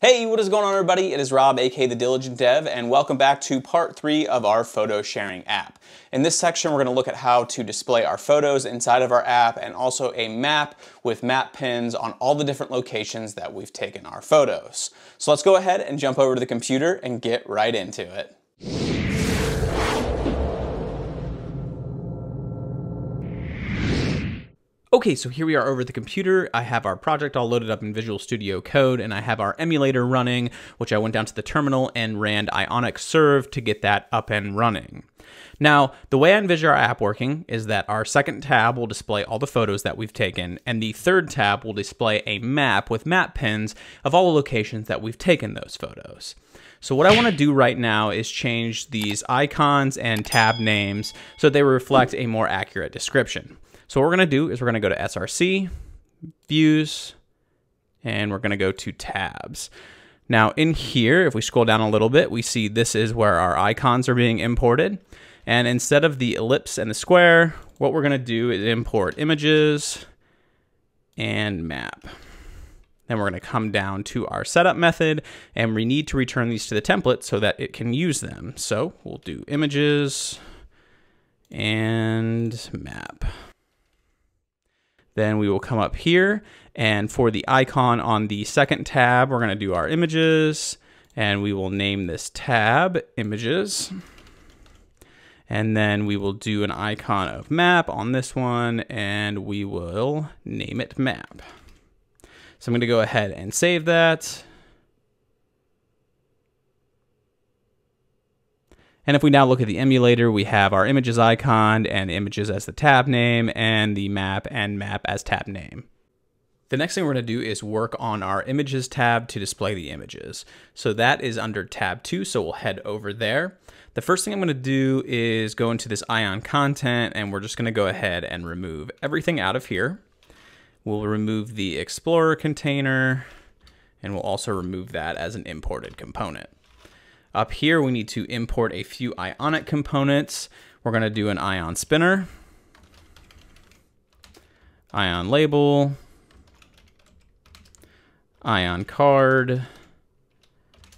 Hey, what is going on everybody? It is Rob, aka The Diligent Dev, and welcome back to part three of our photo sharing app. In this section, we're gonna look at how to display our photos inside of our app and also a map with map pins on all the different locations that we've taken our photos. So let's go ahead and jump over to the computer and get right into it. Okay, so here we are over the computer. I have our project all loaded up in Visual Studio Code, and I have our emulator running, which I went down to the terminal and ran Ionic Serve to get that up and running. Now, the way I envision our app working is that our second tab will display all the photos that we've taken, and the third tab will display a map with map pins of all the locations that we've taken those photos. So what I want to do right now is change these icons and tab names so they reflect a more accurate description. So what we're going to do is we're going to go to SRC, Views, and we're going to go to Tabs. Now in here, if we scroll down a little bit, we see this is where our icons are being imported. And instead of the ellipse and the square, what we're going to do is import images and map. Then we're going to come down to our setup method and we need to return these to the template so that it can use them. So we'll do images and map. Then we will come up here and for the icon on the second tab, we're going to do our images and we will name this tab images. And then we will do an icon of map on this one and we will name it map. So I'm going to go ahead and save that. And if we now look at the emulator, we have our images icon and images as the tab name and the map and map as tab name. The next thing we're going to do is work on our images tab to display the images. So that is under tab 2, so we'll head over there. The first thing I'm going to do is go into this ion content and we're just going to go ahead and remove everything out of here. We'll remove the Explorer container and we'll also remove that as an imported component. Up here, we need to import a few ionic components. We're going to do an ion spinner, ion label, ion card,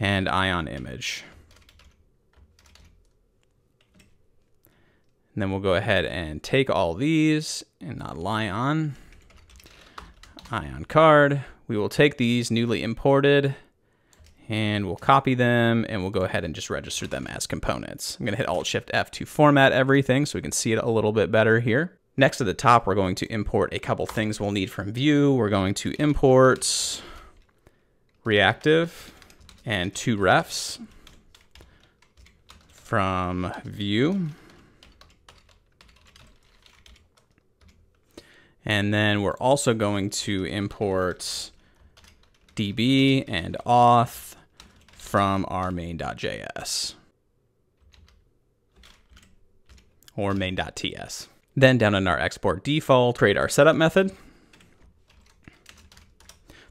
and ion image. And then we'll go ahead and take all these and not lie on. Ion card. We will take these newly imported and we'll copy them and we'll go ahead and just register them as components. I'm gonna hit Alt Shift F to format everything so we can see it a little bit better here. Next to the top, we're going to import a couple things we'll need from Vue. We're going to import reactive and toRefs from Vue. And then we're also going to import db and auth from our main.js or main.ts. Then down in our export default, create our setup method.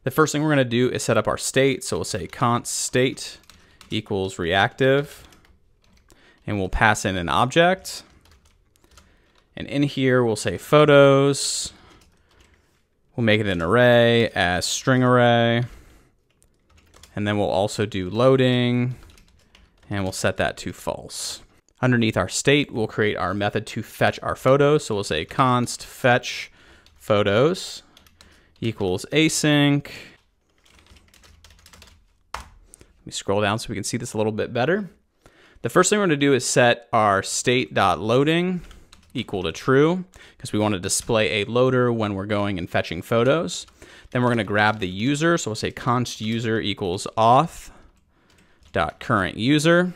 The first thing we're going to do is set up our state. So we'll say const state equals reactive and we'll pass in an object. And in here, we'll say photos We'll make it an array as string array. And then we'll also do loading and we'll set that to false. Underneath our state, we'll create our method to fetch our photos. So we'll say const fetch photos equals async. Let me scroll down so we can see this a little bit better. The first thing we're to do is set our state.loading equal to true because we want to display a loader when we're going and fetching photos. Then we're going to grab the user. So we'll say const user equals auth dot current user.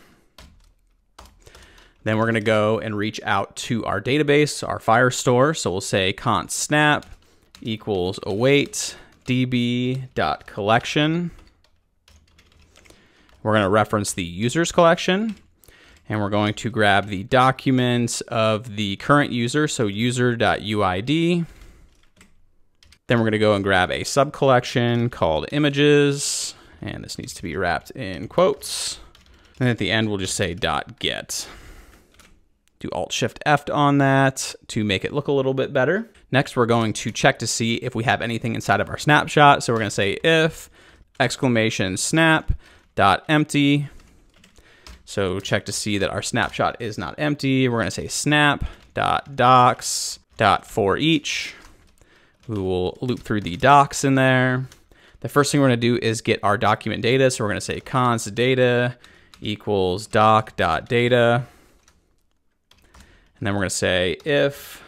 Then we're going to go and reach out to our database, our Firestore. So we'll say const snap equals await db dot collection. We're going to reference the users collection and we're going to grab the documents of the current user, so user.uid. Then we're going to go and grab a subcollection called images, and this needs to be wrapped in quotes. And at the end, we'll just say dot .get. Do Alt Shift F on that to make it look a little bit better. Next, we're going to check to see if we have anything inside of our snapshot. So we're going to say if exclamation snap dot empty. So check to see that our snapshot is not empty. We're going to say snap dot docs dot for each. We will loop through the docs in there. The first thing we're going to do is get our document data. So we're going to say const data equals doc dot data. And then we're going to say if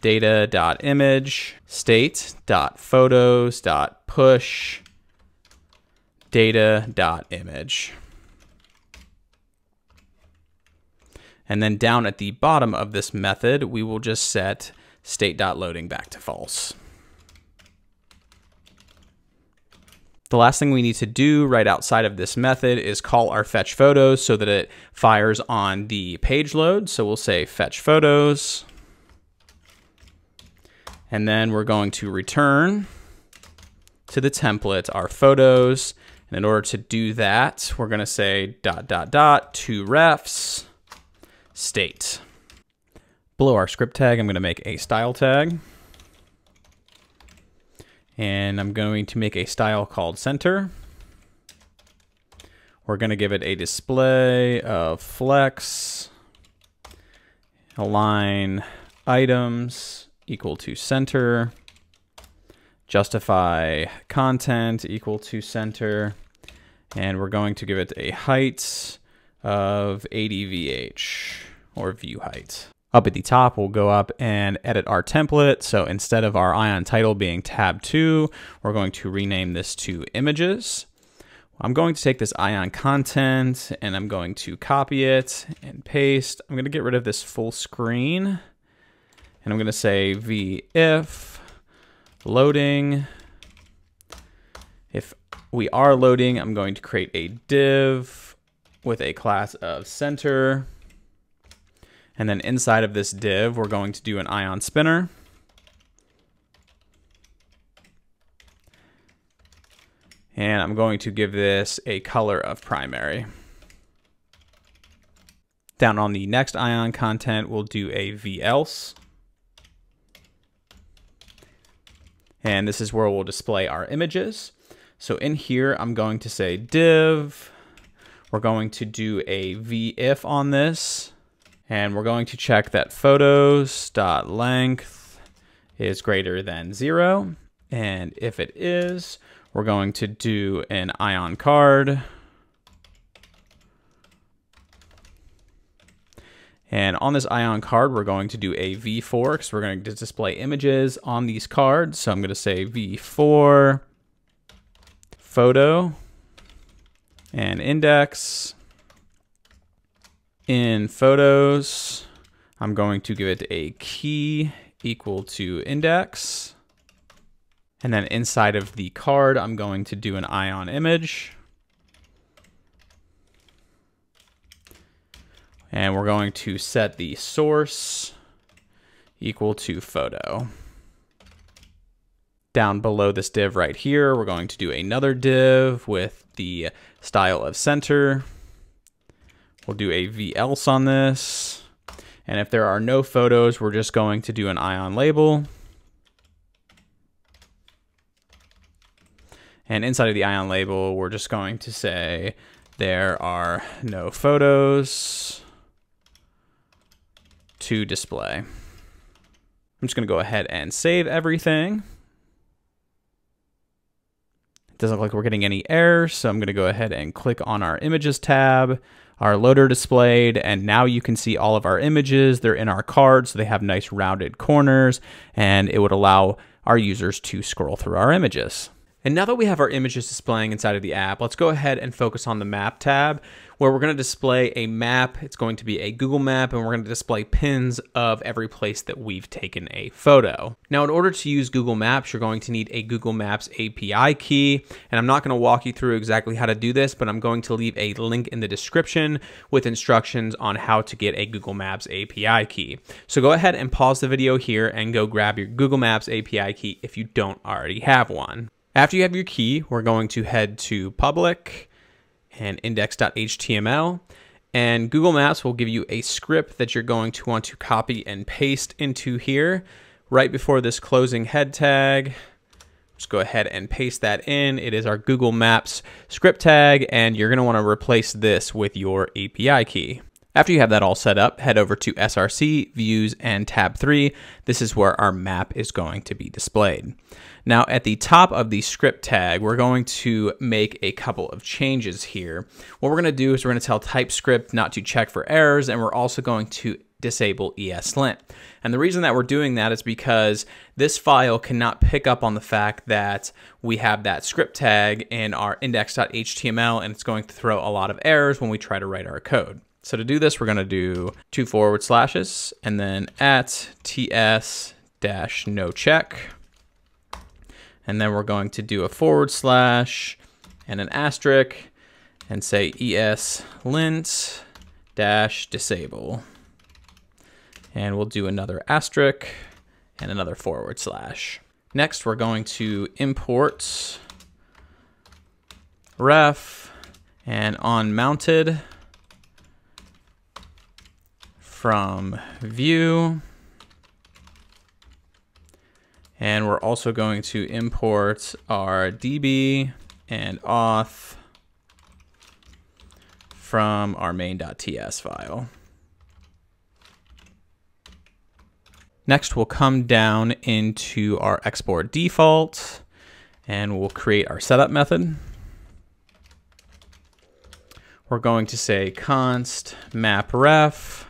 data dot image state dot photos dot push data dot image. And then down at the bottom of this method, we will just set state.loading back to false. The last thing we need to do right outside of this method is call our fetch photos so that it fires on the page load. So we'll say fetch photos. And then we're going to return to the template our photos. And in order to do that, we're going to say dot, dot, dot, toRefs state. Below our script tag, I'm going to make a style tag. And I'm going to make a style called center. We're going to give it a display of flex, align items equal to center, justify content equal to center, and we're going to give it a height of 80 VH or view height. Up at the top, we'll go up and edit our template. So instead of our ion title being tab 2, we're going to rename this to images. I'm going to take this ion content and I'm going to copy it and paste. I'm going to get rid of this full screen and I'm going to say v if loading. If we are loading, I'm going to create a div with a class of center. And then inside of this div, we're going to do an ion spinner. And I'm going to give this a color of primary. Down on the next ion content, we'll do a v-else. And this is where we'll display our images. So in here, I'm going to say div. We're going to do a v-if on this. And we're going to check that photos dot length is greater than zero. And if it is, we're going to do an ion card. And on this ion card, we're going to do a v-for because we're going to display images on these cards. So I'm going to say v-for photo and index in photos, I'm going to give it a key equal to index. And then inside of the card, I'm going to do an ion image. And we're going to set the source equal to photo. Down below this div right here, we're going to do another div with the style of center. We'll do a v-else on this. And if there are no photos, we're just going to do an ion label. And inside of the ion label, we're just going to say there are no photos to display. I'm just going to go ahead and save everything. It doesn't look like we're getting any errors, so I'm going to go ahead and click on our images tab our loader displayed, and now you can see all of our images. They're in our card, so they have nice rounded corners, and it would allow our users to scroll through our images. And now that we have our images displaying inside of the app, let's go ahead and focus on the map tab where we're going to display a map. It's going to be a Google map and we're going to display pins of every place that we've taken a photo. Now, in order to use Google Maps, you're going to need a Google Maps API key. And I'm not going to walk you through exactly how to do this, but I'm going to leave a link in the description with instructions on how to get a Google Maps API key. So go ahead and pause the video here and go grab your Google Maps API key if you don't already have one. After you have your key, we're going to head to public and index.html. And Google Maps will give you a script that you're going to want to copy and paste into here right before this closing head tag. Just go ahead and paste that in. It is our Google Maps script tag, and you're gonna wanna replace this with your API key. After you have that all set up, head over to SRC, Views, and Tab 3. This is where our map is going to be displayed. Now at the top of the script tag, we're going to make a couple of changes here. What we're gonna do is we're gonna tell TypeScript not to check for errors, and we're also going to disable ESLint. And the reason that we're doing that is because this file cannot pick up on the fact that we have that script tag in our index.html and it's going to throw a lot of errors when we try to write our code. So to do this, we're gonna do two forward slashes and then at ts dash no check. And then we're going to do a forward slash and an asterisk and say ESLint dash disable. And we'll do another asterisk and another forward slash. Next, we're going to import ref and on mounted from Vue. And we're also going to import our DB and auth from our main.ts file. Next, we'll come down into our export default and we'll create our setup method. We're going to say const map ref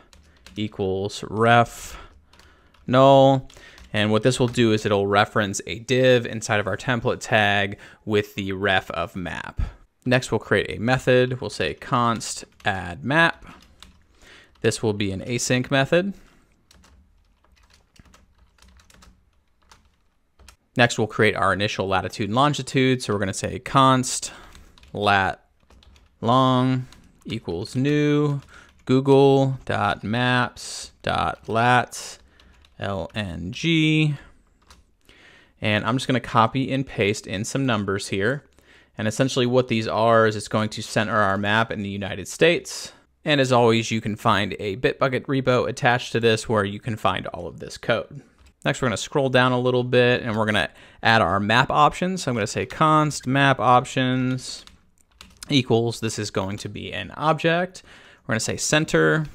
equals ref null. And what this will do is it'll reference a div inside of our template tag with the ref of map. Next, we'll create a method. We'll say const add map. This will be an async method. Next, we'll create our initial latitude and longitude. So we're going to say const lat long equals new google.maps.lat lng. And I'm just going to copy and paste in some numbers here. And essentially what these are is it's going to center our map in the United States. And as always, you can find a Bitbucket repo attached to this where you can find all of this code. Next, we're going to scroll down a little bit and we're going to add our map options. So I'm going to say const map options equals, this is going to be an object. We're going to say center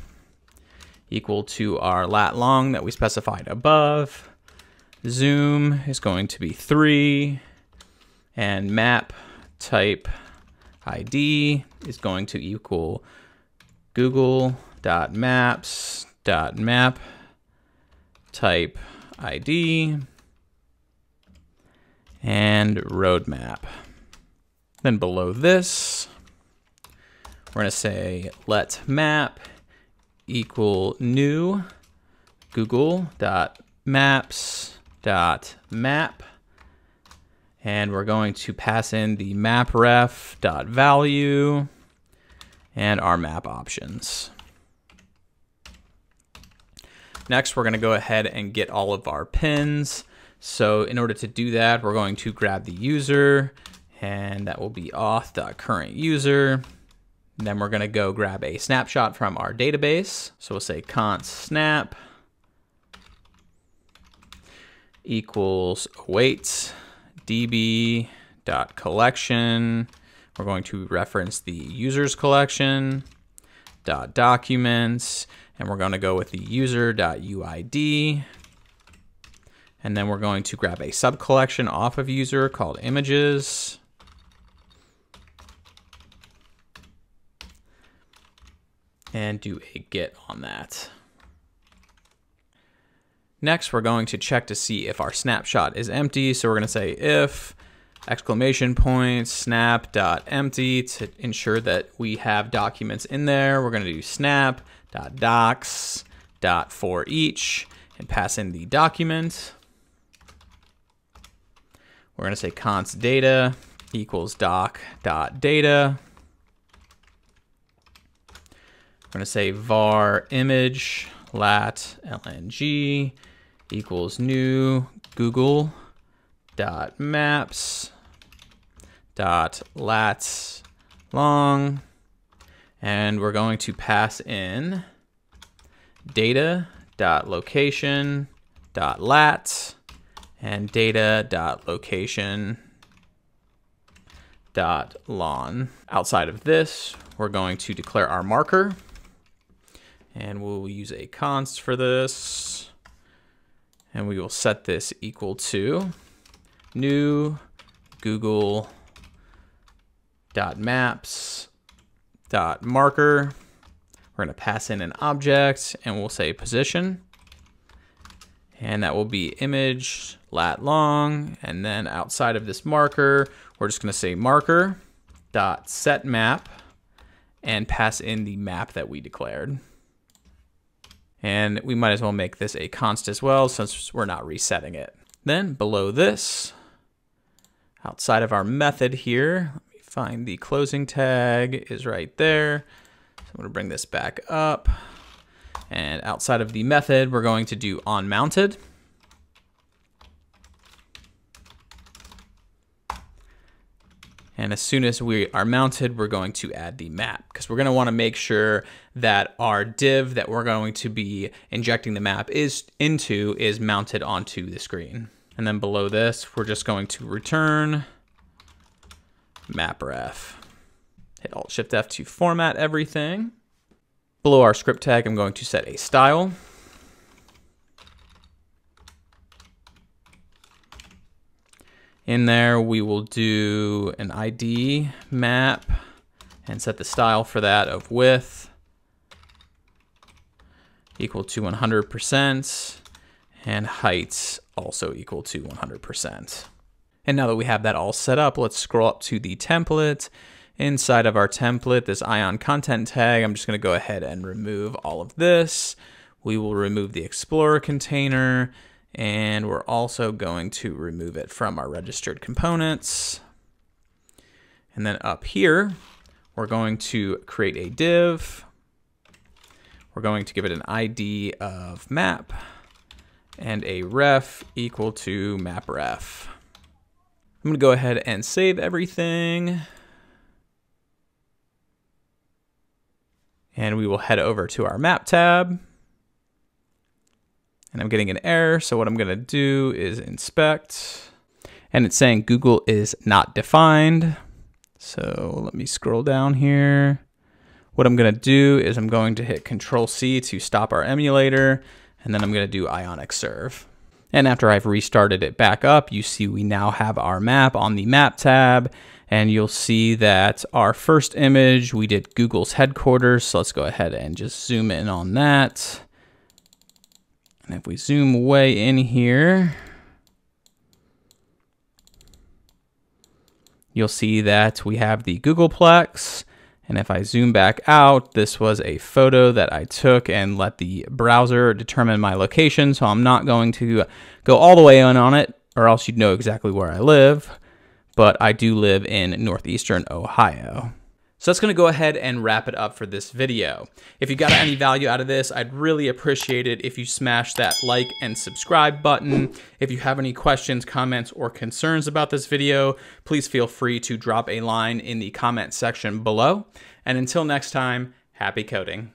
equal to our lat long that we specified above. Zoom is going to be 3. And map type ID is going to equal google.maps.map type ID and roadmap. Then below this, we're going to say let map equal new google.maps.map. And we're going to pass in the mapref.value and our map options. Next, we're going to go ahead and get all of our pins. So in order to do that, we're going to grab the user, and that will be auth.currentUser. Then we're going to go grab a snapshot from our database. So we'll say const snap equals await db dot collection. We're going to reference the users collection dot documents, and we're going to go with the user dot uid. And then we're going to grab a subcollection off of user called images. and do a get on that. Next, we're going to check to see if our snapshot is empty. So we're going to say if exclamation point snap dot empty to ensure that we have documents in there. We're going to do snap dot docs dot for each and pass in the document. We're going to say const data equals doc dot data We're going to say var image lat lng equals new google dot maps dot lat long. And we're going to pass in data dot location dot lat and data.location dot lawn. Outside of this, we're going to declare our marker. And we'll use a const for this. And we will set this equal to new Google dot maps dot marker. We're going to pass in an object and we'll say position and that will be image lat long. And then outside of this marker, we're just gonna say marker dot set map and pass in the map that we declared. And we might as well make this a const as well since we're not resetting it. Then below this, outside of our method here, find the closing tag is right there. So I'm gonna bring this back up. And outside of the method, we're going to do on mounted. And as soon as we are mounted, we're going to add the map because we're going to want to make sure that our div that we're going to be injecting the map is into is mounted onto the screen. And then below this, we're just going to return map ref. Hit Alt Shift F to format everything. Below our script tag, I'm going to set a style. In there, we will do an ID map and set the style for that of width equal to 100% and height also equal to 100%. And now that we have that all set up, let's scroll up to the template Inside of our template, this ion content tag, I'm just going to go ahead and remove all of this. We will remove the Explorer container, and we're also going to remove it from our registered components. And then up here, we're going to create a div. We're going to give it an ID of map and a ref equal to map ref. I'm gonna go ahead and save everything. and we will head over to our map tab. And I'm getting an error, so what I'm gonna do is inspect, and it's saying Google is not defined. So let me scroll down here. What I'm gonna do is I'm going to hit Control C to stop our emulator, and then I'm gonna do Ionic Serve. And after I've restarted it back up, you see we now have our map on the map tab, and you'll see that our first image, we did Google's headquarters. So let's go ahead and just zoom in on that. And if we zoom way in here, you'll see that we have the Googleplex. And if I zoom back out, this was a photo that I took and let the browser determine my location. So I'm not going to go all the way in on it or else you'd know exactly where I live but I do live in Northeastern Ohio. So that's going to go ahead and wrap it up for this video. If you got any value out of this, I'd really appreciate it if you smash that like and subscribe button. If you have any questions, comments, or concerns about this video, please feel free to drop a line in the comment section below. And until next time, happy coding.